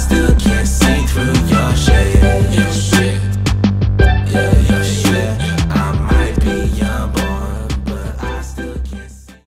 still can't see through your shade.